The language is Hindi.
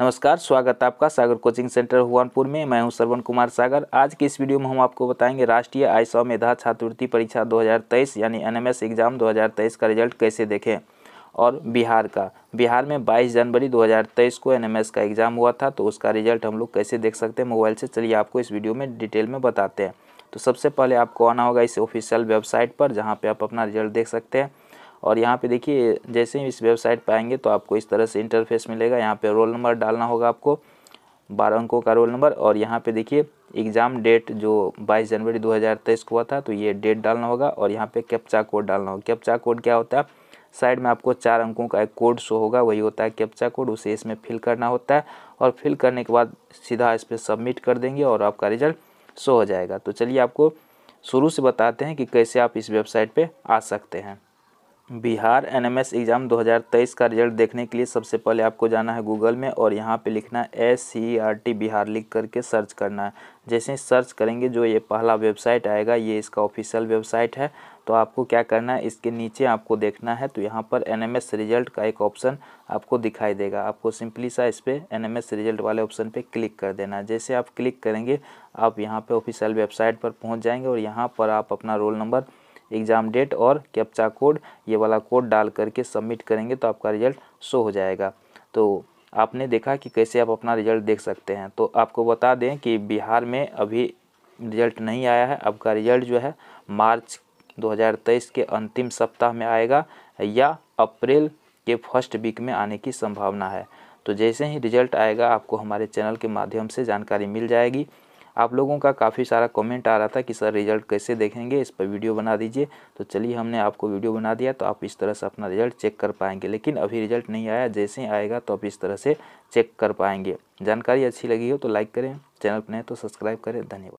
नमस्कार, स्वागत आपका सागर कोचिंग सेंटर हुआनपुर में। मैं हूँ श्रवण कुमार सागर। आज की इस वीडियो में हम आपको बताएँगे राष्ट्रीय आयसो मेधा छात्रवृत्ति परीक्षा 2023 यानी एनएमएस एग्ज़ाम 2023 का रिज़ल्ट कैसे देखें? और बिहार का। बिहार में 22 जनवरी 2023 को एनएमएस का एग्ज़ाम हुआ था तो उसका रिज़ल्ट हम लोग कैसे देख सकते हैं मोबाइल से, चलिए आपको इस वीडियो में डिटेल में बताते हैं। तो सबसे पहले आपको आना होगा इस ऑफिशियल वेबसाइट पर, जहाँ पर आप अपना रिज़ल्ट देख सकते हैं। और यहाँ पे देखिए, जैसे ही इस वेबसाइट पर आएँगे तो आपको इस तरह से इंटरफेस मिलेगा। यहाँ पे रोल नंबर डालना होगा आपको, बारह अंकों का रोल नंबर और यहाँ पे देखिए एग्ज़ाम डेट जो 22 जनवरी 2023 को हुआ था तो ये डेट डालना होगा और यहाँ पे कैप्चा कोड डालना होगा। कैप्चा कोड क्या होता है? साइड में आपको चार अंकों का एक कोड शो होगा, वही होता है कैप्चा कोड उसे इसमें फिल करना होता है और फिल करने के बाद सीधा इस पर सबमिट कर देंगे और आपका रिज़ल्ट शो हो जाएगा। तो चलिए आपको शुरू से बताते हैं कि कैसे आप इस वेबसाइट पर आ सकते हैं। बिहार एनएमएस एग्ज़ाम 2023 का रिज़ल्ट देखने के लिए सबसे पहले आपको जाना है गूगल में और यहाँ पे लिखना है S C R T Bihar लिख करके सर्च करना है। जैसे ही सर्च करेंगे जो ये पहला वेबसाइट आएगा, ये इसका ऑफिशियल वेबसाइट है। तो आपको क्या करना है, इसके नीचे आपको देखना है तो यहाँ पर एनएमएस रिज़ल्ट का एक ऑप्शन आपको दिखाई देगा। आपको सिंपली सा इस पर एन रिज़ल्ट वाले ऑप्शन पर क्लिक कर देना है। जैसे आप क्लिक करेंगे, आप यहाँ पर ऑफिशियल वेबसाइट पर पहुँच जाएँगे और यहाँ पर आप अपना रोल नंबर एग्ज़ाम डेट और कैप्चा कोड, ये वाला कोड डाल करके सबमिट करेंगे तो आपका रिज़ल्ट शो हो जाएगा। तो आपने देखा कि कैसे आप अपना रिज़ल्ट देख सकते हैं। तो आपको बता दें कि बिहार में अभी रिज़ल्ट नहीं आया है। आपका रिज़ल्ट जो है मार्च 2023 के अंतिम सप्ताह में आएगा या अप्रैल के फ़र्स्ट वीक में आने की संभावना है। तो जैसे ही रिज़ल्ट आएगा, आपको हमारे चैनल के माध्यम से जानकारी मिल जाएगी। आप लोगों का काफ़ी सारा कमेंट आ रहा था कि, सर रिज़ल्ट कैसे देखेंगे? इस पर वीडियो बना दीजिए। तो चलिए, हमने आपको वीडियो बना दिया तो आप इस तरह से अपना रिज़ल्ट चेक कर पाएँगे। लेकिन अभी रिज़ल्ट नहीं आया, जैसे ही आएगा तो आप इस तरह से चेक कर पाएँगे। जानकारी अच्छी लगी हो तो लाइक करें, चैनल पर नहीं तो सब्सक्राइब करें। धन्यवाद।